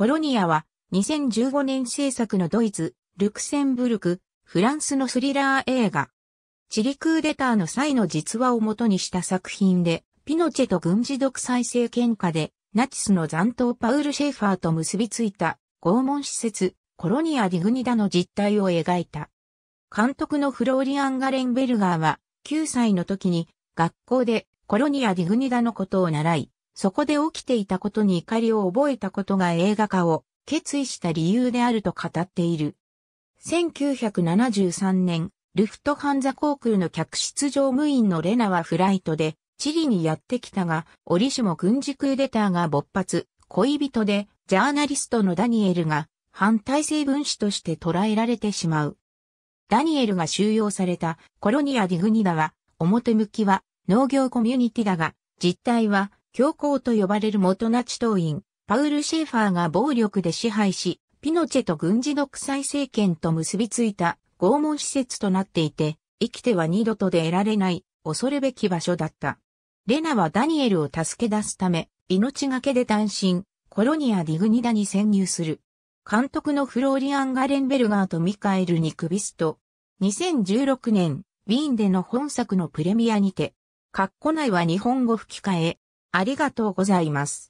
コロニアは2015年制作のドイツ、ルクセンブルク、フランスのスリラー映画。チリクーデターの際の実話を元にした作品で、ピノチェと軍事独裁政権下で、ナチスの残党パウル・シェーファーと結びついた拷問施設、コロニア・ディグニダの実態を描いた。監督のフローリアン・ガレンベルガーは、9歳の時に学校でコロニア・ディグニダのことを習い、そこで起きていたことに怒りを覚えたことが映画化を決意した理由であると語っている。1973年、ルフトハンザ航空の客室乗務員のレナはフライトでチリにやってきたが、折しも軍事クーデターが勃発、恋人でジャーナリストのダニエルが反体制分子として捉えられてしまう。ダニエルが収容されたコロニア・ディグニダは、表向きは農業コミュニティだが、実態は教皇と呼ばれる元ナチ党員、パウル・シェーファーが暴力で支配し、ピノチェと軍事独裁政権と結びついた拷問施設となっていて、生きては二度と出られない恐るべき場所だった。レナはダニエルを助け出すため、命がけで単身、コロニア・ディグニダに潜入する。監督のフローリアン・ガレンベルガーとミカエル・ニクビスト。2016年、ウィーンでの本作のプレミアにて、カッコ内は日本語吹き替え。ありがとうございます。